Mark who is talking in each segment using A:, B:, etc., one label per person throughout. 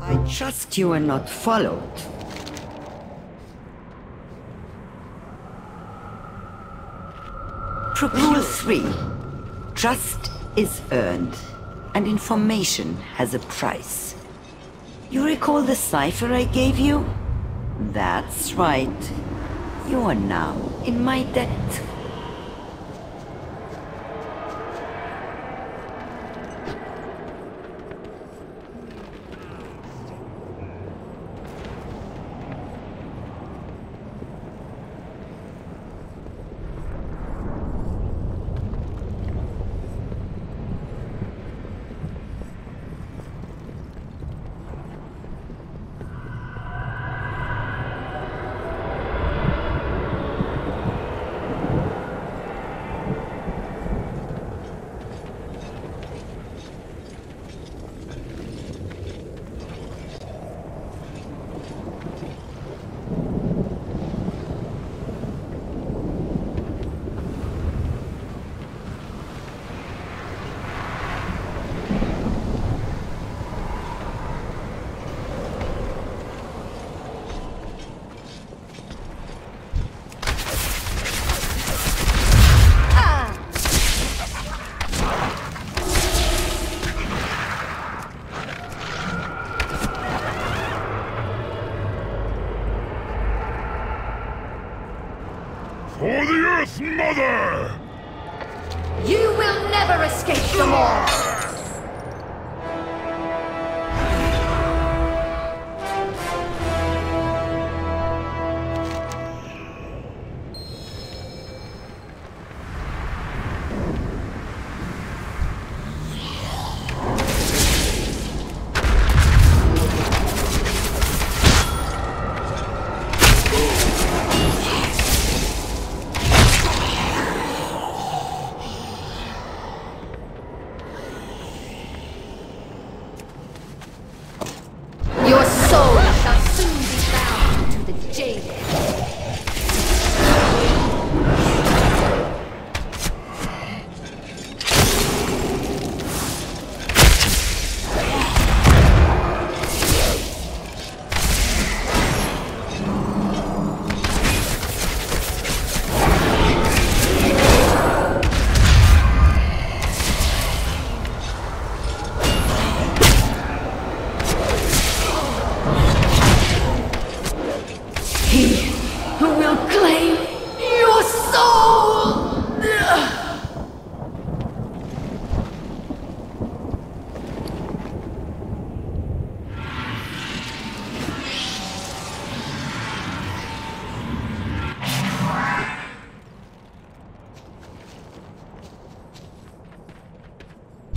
A: I trust you are not followed. Rule 3. Trust is earned, and information has a price. You recall the cipher I gave you? That's right. You are now in my debt.
B: For the Earth Mother!
C: You will never escape them all!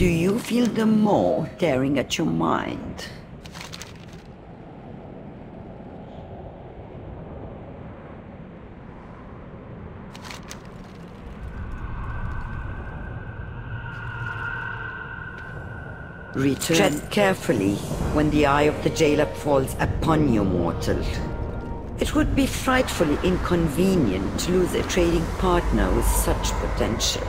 A: Do you feel the maw tearing at your mind? Return. Tread carefully when the eye of the jailer falls upon you, mortal. It would be frightfully inconvenient to lose a trading partner with such potential.